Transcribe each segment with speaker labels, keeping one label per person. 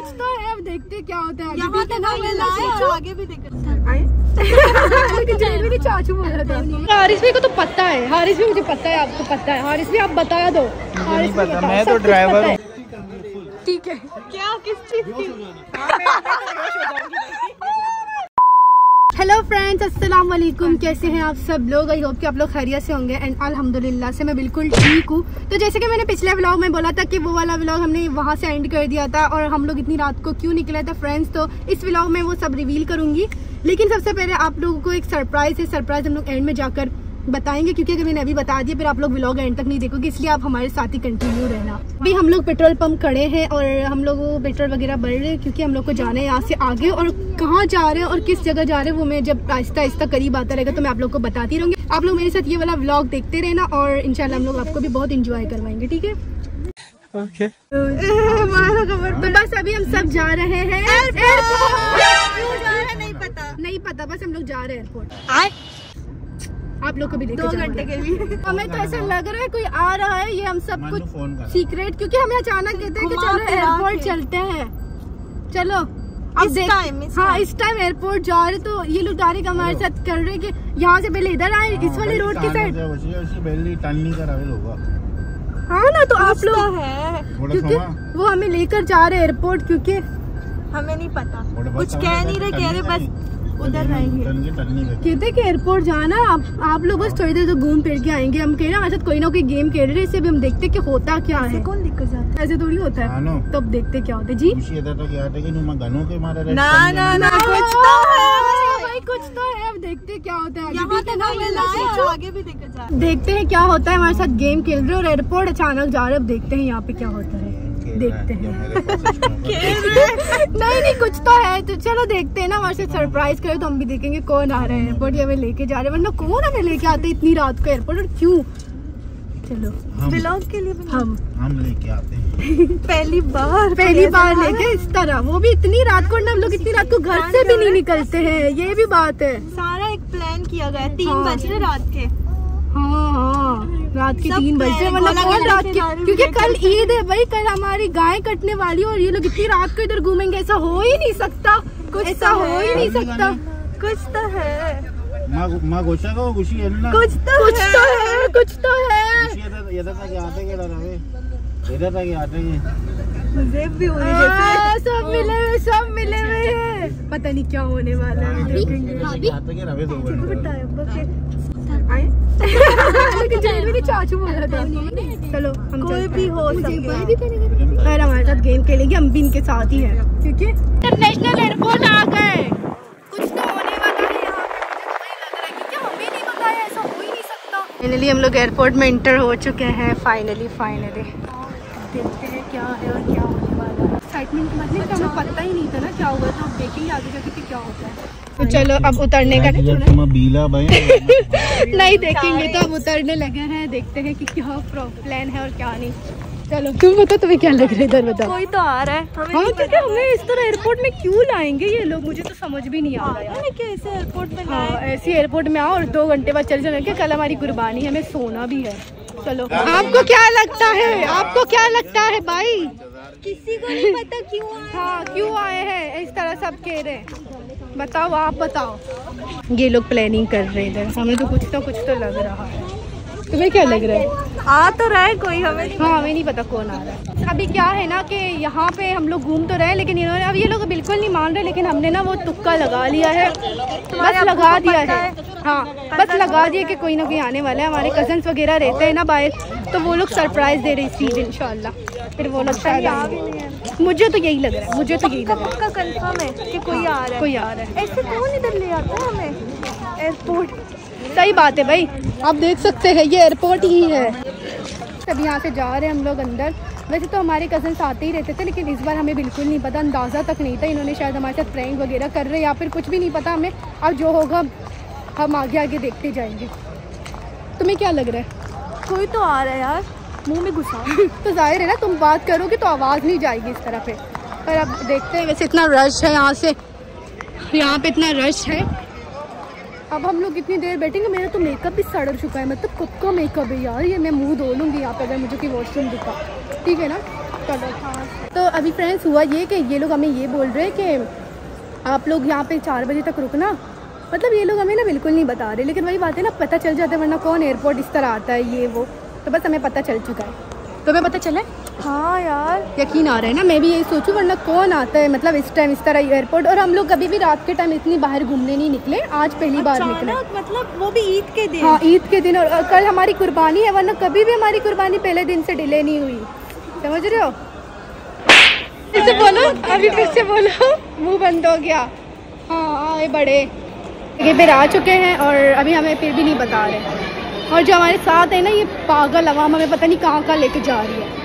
Speaker 1: कुछ तो है अब देखते क्या होता है।
Speaker 2: यहाँ तक
Speaker 1: ना
Speaker 2: मिला है आगे भी दिख है
Speaker 1: चाचू बोल रहा था हारिस भाई को तो पता है हारिस भी मुझे पता है आपको पता है। हारिस भी आप बता दो। हारिस
Speaker 3: पता मैं तो ड्राइवर हूँ।
Speaker 1: ठीक है।
Speaker 2: क्या किस चीज़ की?
Speaker 1: हेलो फ्रेंड्स अस्सलाम वालेकुम कैसे हैं आप सब लोग? आई होप कि आप लोग खैरियत से होंगे एंड अल्हम्दुलिल्लाह से मैं बिल्कुल ठीक हूँ। तो जैसे कि मैंने पिछले व्लॉग में बोला था कि वो वाला व्लॉग हमने वहाँ से एंड कर दिया था और हम लोग इतनी रात को क्यों निकले थे फ्रेंड्स तो इस व्लॉग में वो सब रिवील करूँगी। लेकिन सबसे पहले आप लोगों को एक सरप्राइज़ है। सरप्राइज़ हम लोग एंड में जाकर बताएँगे क्योंकि अगर मैंने अभी बता दिया फिर आप लोग व्लॉग एंड तक नहीं देखोगे इसलिए आप हमारे साथ ही कंटिन्यू रहना। अभी हम लोग पेट्रोल पंप खड़े हैं और हम लोग पेट्रोल वगैरह भर रहे हैं क्योंकि हम लोग को जाना है यहाँ से आगे। और कहाँ जा रहे हैं और किस जगह जा रहे हैं वो मैं जब आहिस्ता आहिस्ता करीब आता रहेगा तो मैं आप लोग को बताती रहूँगी। आप लोग मेरे साथ ये वाला व्लॉग देखते रहना और इंशाल्लाह हम लोग आपको भी बहुत इंजॉय करवाएँगे ठीक है?
Speaker 3: ओके
Speaker 1: तो बस अभी हम सब जा रहे हैं।
Speaker 2: क्यों जा रहा है? नहीं पता।
Speaker 1: नहीं पता। बस हम लोग जा रहे हैं एयरपोर्ट आप लोग को भी
Speaker 2: दो घंटे के लिए।
Speaker 1: हमें तो ऐसा लग रहा है कोई आ रहा है ये हम सब कुछ सीक्रेट क्योंकि हमें अचानक कहते हैं कि चलो एयरपोर्ट चलते हैं। चलो अब
Speaker 2: इस
Speaker 1: देख
Speaker 2: इस
Speaker 1: हाँ इस टाइम एयरपोर्ट जा रहे तो ये लोग डायरेक्ट हमारे साथ कर रहे हैं कि यहाँ से पहले इधर आए इस वाले रोड की साइड हाँ ना तो आप लोग
Speaker 2: है।
Speaker 1: क्योंकि वो हमें लेकर जा रहे हैं एयरपोर्ट क्योंकि
Speaker 2: हमें नहीं पता। कुछ कह नहीं रहे कह रहे बस उधर रहेंगे।
Speaker 1: कहते हैं कि एयरपोर्ट जाना आप आप लोग बस थोड़ी देर तो घूम फिर के आएँगे। हम कह रहे हैं हमारे साथ कोई ना कोई गेम खेल रहे हैं इससे भी हम देखते हैं कि होता क्या है।
Speaker 2: कौन लेकर जाता है?
Speaker 1: ऐसे थोड़ी होता है। तब देखते क्या होता है। जी?
Speaker 3: खुशी येतात की आटे की नुमा गनो के मारे
Speaker 2: है ना ना ना कुछ तो है।
Speaker 1: भाई कुछ तो है। अब देखते क्या होता है।
Speaker 2: यहाँ तक आगे भी दिख है।
Speaker 1: देखते हैं क्या होता है। हमारे साथ गेम खेल रहे हैं और एयरपोर्ट अचानक जा रहे हैं। अब देखते हैं यहाँ पे क्या होता है। देखते हैं। नहीं नहीं कुछ तो है। तो चलो देखते हैं ना हमारे साथ सरप्राइज़ करे तो हम भी देखेंगे कौन आ रहा है। एयरपोर्ट ये हमें लेके जा रहे हैं। वरना कौन हमें लेके आते इतनी रात को एयरपोर्ट और क्यों? चलो।
Speaker 2: ब्लॉग के लिए
Speaker 1: हम।
Speaker 3: हम लेके आते हैं।
Speaker 2: पहली बार।
Speaker 1: पहली बार लेके इस तरह। वो भी इतनी रात को ना हम लोग इतनी रात को घर से भी नहीं निकलते हैं। ये भी बात है।
Speaker 2: सारा एक प्लान किया गया तीन
Speaker 1: हाँ।
Speaker 2: बज रहे रात के।
Speaker 1: हाँ हाँ। रात के तीन बज। रहे रात के क्योंकि कल ईद है भाई कल हमारी गाय कटने वाली है और ये लोग इतनी रात को इधर घूमेंगे ऐसा हो ही नहीं सकता। कुछ
Speaker 2: ऐसा
Speaker 1: ऐसा हो
Speaker 2: ही
Speaker 1: नहीं सकता।
Speaker 2: कुछ तो है।
Speaker 3: मा मा गोशा का खुशी आहे ना?
Speaker 2: कुछ तो
Speaker 1: कुछ
Speaker 2: है।
Speaker 1: तो है कुछ तो है।
Speaker 3: खुशी येतात येतात की आटे के रवे येतात की आटे के।
Speaker 2: भी होने
Speaker 1: हाँ, सब मिले हुए सब मिले हुए हैं। पता नहीं क्या होने वाला है।
Speaker 3: के रवे दो घंटे
Speaker 1: लेकिन जेल में चाचू बोल था। चलो हम
Speaker 2: कोई भी
Speaker 1: हो।
Speaker 2: सकता है।
Speaker 1: कोई खैर हमारे साथ गेम खेलेंगे हम भी इनके साथ ही हैं। क्योंकि इंटरनेशनल एयरपोर्ट आ गए। कुछ तो होने वाला है यहाँ। पे मुझे तो वही लग रहा है क्योंकि हमें नहीं पता है ऐसा हो ही नहीं सकता। फाइनली हम लोग एयरपोर्ट में इंटर हो चुके हैं फाइनली फाइनली देखते हैं क्या है और क्या होने वाला है। एक्साइटमेंट मतलब हमें पता ही नहीं था ना क्या होगा तो अब देखेंगे आगे जाके कि क्या होता है। तो चलो अब उतरने का नहीं देखेंगे तो अब उतरने लगे हैं देखते हैं कि क्या प्लान है और क्या नहीं। चलो तुम बताओ तुम्हें क्या लग रहा है इधर बताओ
Speaker 2: कोई तो आ रहा है हमें
Speaker 1: हाँ क्योंकि हमें इस तरह एयरपोर्ट में क्यों लाएँगे ये लोग? मुझे तो समझ भी नहीं आ रहा यार।
Speaker 2: पता कैसे एयरपोर्ट में
Speaker 1: हाँ ऐसे एयरपोर्ट में आओ और दो घंटे बाद चल जाना कल हमारी कुर्बानी हमें सोना भी है। चलो। आपको क्या लगता है? आपको क्या लगता है भाई?
Speaker 2: किसी को नहीं पता क्यों आए
Speaker 1: हाँ। क्यों आए हैं? इस तरह सब कह रहे हैं। बताओ आप बताओ। ये लोग प्लानिंग कर रहे हैं इधर। हमें तो कुछ तो कुछ तो लग रहा है। तुम्हें क्या लग रहा है?
Speaker 2: आ तो रहा है कोई हमें नहीं
Speaker 1: हाँ हमें नहीं पता कौन आ रहा है। अभी क्या है ना कि यहाँ पे हम लोग घूम तो रहे हैं लेकिन इन्होंने अब ये लोग बिल्कुल नहीं मान रहे लेकिन हमने ना वो तुक्का लगा लिया है। बस लगा दिया है।
Speaker 2: है?
Speaker 1: बस लगा दिया कि कोई ना कोई आने वाला है। हमारे कजन्स वगैरह रहते हैं ना बाहर तो वो लोग सरप्राइज़ दे रहे इस चीज़ इंशाल्लाह। फिर वो लोग शायद मुझे तो यही लग रहा है मुझे तो यही लग रहा
Speaker 2: पक्का कंफर्म है कि कोई आ रहा
Speaker 1: है।
Speaker 2: है
Speaker 1: कोई आ रहा है।
Speaker 2: ऐसे कौन इधर ले आता है हमें? एयरपोर्ट
Speaker 1: सही बात है भाई। आप देख सकते हैं ये एयरपोर्ट ही है। अब यहाँ से जा रहे हैं हम लोग अंदर। वैसे तो हमारे कज़न आते ही रहते थे लेकिन इस बार हमें बिल्कुल नहीं पता अंदाज़ा तक नहीं था। इन्होंने शायद हमारे साथ प्रैंक वगैरह कर रहे हैं या फिर कुछ भी नहीं पता हमें। अब जो होगा हम आगे आगे देखते जाएँगे। तुम्हें क्या लग रहा है?
Speaker 2: कोई तो आ रहा है यार। मुँह में घुसा
Speaker 1: तो ज़ाहिर है ना, तुम बात करोगे तो आवाज़ नहीं जाएगी इस तरह पे। पर अब देखते हैं वैसे इतना रश है यहाँ से। यहाँ पे इतना रश है। अब हम लोग इतनी देर बैठेंगे, मेरा तो मेकअप भी सड़ चुका है। मतलब कब का मेकअप है यार, ये मैं मुँह धो लूँगी यहाँ पे अगर मुझे कि वॉशरूम दिखा। ठीक है ना? चलो हाँ। तो अभी फ्रेंड्स हुआ ये कि ये लोग हमें ये बोल रहे हैं कि आप लोग यहाँ पे चार बजे तक रुकना। मतलब ये लोग हमें ना बिल्कुल नहीं बता रहे, लेकिन वही बात है ना, पता चल जाता है वरना कौन एयरपोर्ट इस तरह आता है, ये वो। तो बस हमें पता चल चुका है। तुम्हें पता चला हाँ?
Speaker 2: यार।
Speaker 1: यकीन आ रहा है ना मैं भी यही सोचूं वरना कौन आता है? मतलब इस टाइम इस तरह एयरपोर्ट और हम लोग कभी भी रात के टाइम इतनी बाहर घूमने नहीं निकले आज पहली बार निकले।
Speaker 2: मतलब वो भी ईद के दिन।
Speaker 1: हाँ ईद के दिन और और कल हमारी कुर्बानी है वरना कभी भी हमारी कुर्बानी पहले दिन से डिले नहीं हुई। समझ रहे हो? फिर से बोलो अभी फिर से बोलो। मुँह बंद हो गया। हाँ आए बड़े। ये फिर आ चुके हैं और अभी हमें फिर भी नहीं बता रहे। और जो हमारे साथ है ना ये पागल आवाम हमें पता नहीं कहाँ कहाँ लेके जा रही है।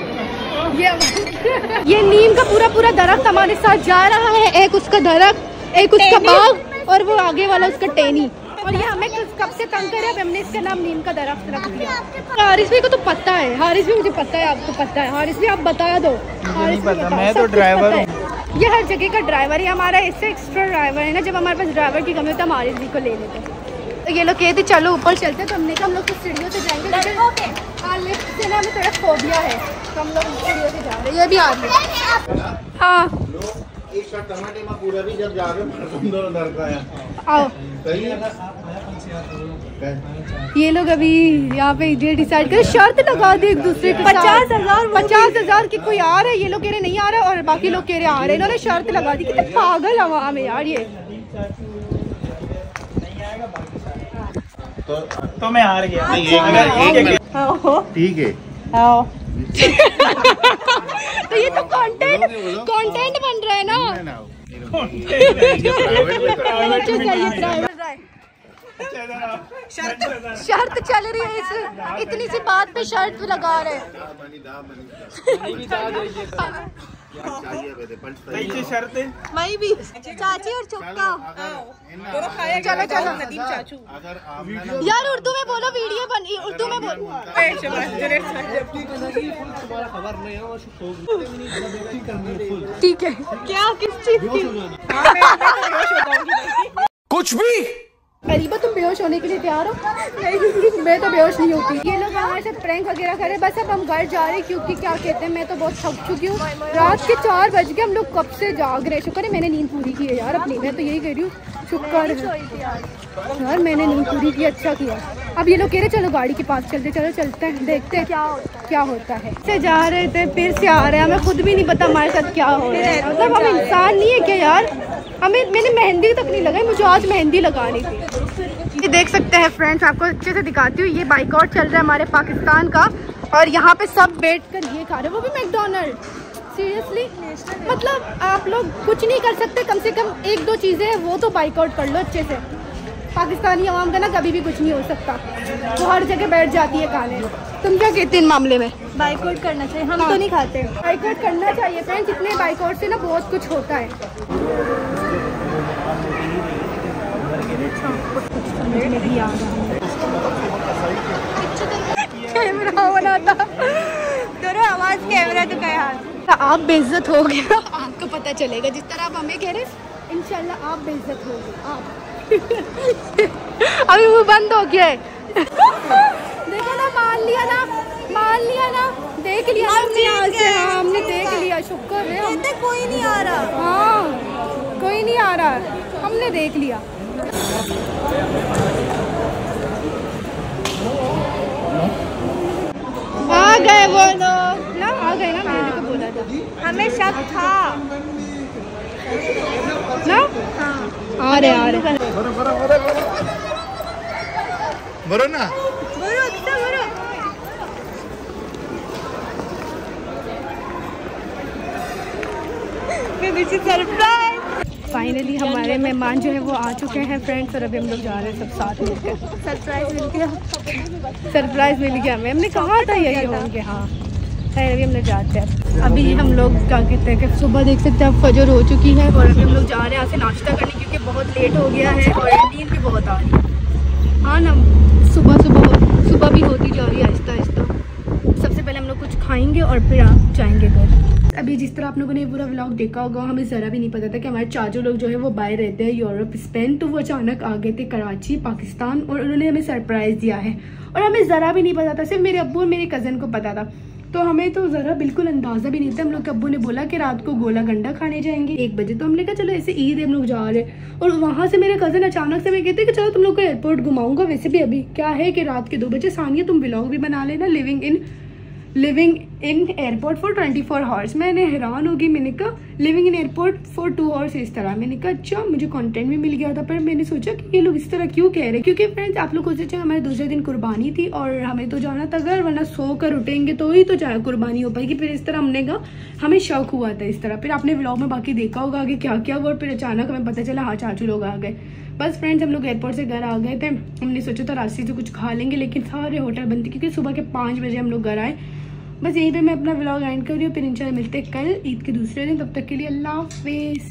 Speaker 1: ये ये नीम का पूरा पूरा दरख्त हमारे साथ जा रहा है। एक उसका दरख्त एक उसका बाग और वो आगे वाला उसका टेनी। और ये हमें कब- कब से तंग करे अब हमने इसका नाम नीम का दरख्त रख दिया। हारिस भी को तो पता है। हारिस भी मुझे पता है आपको पता है। हारिस भी आप बता दो। हारिस
Speaker 3: पता, मैं तो ड्राइवर
Speaker 1: ये हर जगह का ड्राइवर है हमारा इससे एक्स्ट्रा ड्राइवर है ना जब हमारे पास ड्राइवर की कमी होती है हम हारिस जी को ले लेते हैं। तो ये लोग कहते चलो ऊपर चलते हैं। तो हमने कहा हम लोग तो सीढ़ियों से जाएँगे। लेकिन हाँ लिफ्ट से ना हमें थोड़ा फोबिया है तो हम लोग सीढ़ियों से जा रहे हैं। ये भी आ रही है। हाँ।
Speaker 3: पूरा भी जब जा रहे
Speaker 1: ये लोग अभी यहाँ पे ये डिसाइड कर शर्त लगा दी एक दूसरे के
Speaker 2: पचास हज़ार
Speaker 1: पचास हज़ार की कोई आ रहा है? ये लोग कह रहे नहीं आ रहा और बाकी लोग कह रहे आ रहे इन्होंने शर्त लगा दी। कितने पागल हवा में यार ये।
Speaker 3: तो
Speaker 4: तो मैं हार गया।
Speaker 3: नहीं, एक मिनट, एक मिनट। ठीक है।
Speaker 2: आओ।
Speaker 1: तो ये तो कंटेंट कंटेंट बन रहा है ना। ये शर्त चल रही है इस इतनी सी बात पे शर्त लगा रहे हैं।
Speaker 4: कैसी शर्त है
Speaker 2: मई भी चाची और चुक्का
Speaker 1: चलो चलो
Speaker 3: अगर आप
Speaker 1: यार उर्दू में बोलो वीडियो बन उर्दू में बोलो ठीक है क्या किस चीज़ की
Speaker 5: कुछ भी
Speaker 1: करीबा, तुम बेहोश होने के लिए तैयार हो? नहीं, मैं तो बेहोश नहीं होती। ये लोग हमारे साथ प्रैंक वगैरह करे बस अब हम घर जा रहे हैं, क्योंकि क्या कहते हैं, मैं तो बहुत थक चुकी हूँ। रात के चार बज गए, हम लोग कब से जाग रहे शुक्र है, मैंने नींद पूरी की है यार अपनी। मैं तो यही कह रही हूँ, शुक्र है। यार, मैंने नींद पूरी की अच्छा किया। अब ये लोग कह रहे चलो गाड़ी के पास चलते चलो चलते हैं, देखते हैं क्या होता क्या होता है। से जा रहे थे, फिर से आ रहे हैं। हमें खुद भी नहीं पता हमारे साथ क्या हो रहा है। मतलब हम इंसान नहीं है क्या यार? हमें मैंने मेहंदी तक नहीं लगाई मुझे आज मेहंदी लगानी थी। ये देख सकते हैं फ्रेंड्स आपको अच्छे से दिखाती हूँ ये बाइकआउट चल रहा है हमारे पाकिस्तान का और यहाँ पे सब बैठ कर ये खा रहे हैं। वो भी मैकडोनल्ड। सीरियसली? मतलब आप लोग कुछ नहीं कर सकते कम से कम एक दो चीज़ें हैं वो तो बाइकआउट कर लो अच्छे से। पाकिस्तानी आवाम का ना कभी भी कुछ नहीं हो सकता। वो हर जगह बैठ जाती है खाने। तुम क्या कहते हैं इन मामले में?
Speaker 2: बाइकआउट करना चाहिए। हम तो नहीं खाते।
Speaker 1: बाइकआउट करना चाहिए फ्रेंड्स इतने बाइकआउट से ना बहुत कुछ होता है। कैमरा
Speaker 2: आवाज़ कैमरा तो कहे हाथ।
Speaker 1: आप बेइज्जत हो गए। आपको पता चलेगा जिस तरह आप हमें कह रहे हैं इंशाल्लाह आप बेइज्जत हो गए आप। अभी वो बंद हो गया है। देखो ना मान लिया ना मान लिया ना। देख लिया हमने यहाँ से हाँ हमने देख लिया शुक्र है। हम
Speaker 2: कोई नहीं आ रहा।
Speaker 1: हाँ कोई नहीं आ रहा। हमने देख लिया। आ गए वो लोग। ना आ गए ना मैंने तो बोला था।
Speaker 2: हमें शक था।
Speaker 1: ना आ रहे आ रहे।
Speaker 3: बरो ना।
Speaker 2: बोलो अच्छा बोलो सरप्राइज़
Speaker 1: फाइनली हमारे मेहमान जो है वो आ चुके हैं फ्रेंड्स और अभी हम लोग जा रहे हैं सब साथ मिलकर।
Speaker 2: सरप्राइज़ मिल गया।
Speaker 1: सरप्राइज़ मिल गया। हमें हमने कहा था यही होंगे हाँ। खैर अभी हम लोग जाते हैं। अभी हम लोग क्या कहते हैं कि सुबह देख सकते हैं अब फजर हो चुकी है और अभी हम लोग जा रहे हैं यहाँ से नाश्ता करने क्योंकि बहुत लेट हो गया है और नींद भी बहुत आ रही है। हाँ ना सुबह सुबह सुबह भी होती जा रही है आहिस्ता आहिस्ता सबसे पहले हम लोग कुछ खाएँगे और फिर आप जाएँगे घर। अभी जिस तरह आप लोगों ने पूरा व्लॉग देखा होगा, हमें ज़रा भी नहीं पता था कि हमारे चाचू लोग जो है वो बाहर रहते हैं यूरोप स्पेन तो वो अचानक आ गए थे कराची, पाकिस्तान, और उन्होंने हमें सरप्राइज़ दिया है। और हमें ज़रा भी नहीं पता था, सिर्फ़ मेरे अब्बू और मेरे कज़न को पता था। तो हमें तो ज़रा बिल्कुल अंदाज़ा भी नहीं था। हम लोग के अबू ने बोला कि रात को गोला गंडा खाने जाएँगे। एक बजे तो हमने कहा, चलो, ऐसे ईद हम लोग जा रहे हैं। और वहाँ से मेरे कज़न अचानक से मैं कहते कि, चलो, तुम लोग को एयरपोर्ट घुमाऊँगा। वैसे भी अभी क्या है कि रात के दो बजे सानिया, तुम व्लॉग भी बना लेना living in living in airport for twenty four hours मैंने हैरान होगी, मैंने कहा living in airport for two hours इस तरह। मैंने कहा अच्छा मुझे कंटेंट भी मिल गया था, पर मैंने सोचा कि ये लोग इस तरह क्यों कह रहे हैं? क्योंकि फ्रेंड्स आप लोग को सोचे हमारे दूसरे दिन कुर्बानी थी और हमें तो जाना था घर, वरना सो कर उठेंगे तो ही तो चाहे कुर्बानी हो पाएगी। फिर इस तरह हमने कहा, हमें शौक हुआ था इस तरह। फिर आपने ब्लॉग में बाकी देखा होगा आगे क्या क्या हुआ और फिर अचानक हमें पता चला हाँ चाचू लोग आ गए। बस फ्रेंड्स हम लोग एयरपोर्ट से घर आ गए थे। हमने सोचा था रास्ते से कुछ खा लेंगे, लेकिन सारे होटल बंद थे, क्योंकि सुबह के पाँच बजे हम लोग घर आए। बस यहीं पे मैं अपना व्लॉग एंड कर रही हूँ, फिर इंशाल्लाह मिलते हैं कल, ईद के दूसरे दिन, तब तक के लिए अल्लाह हाफिज़।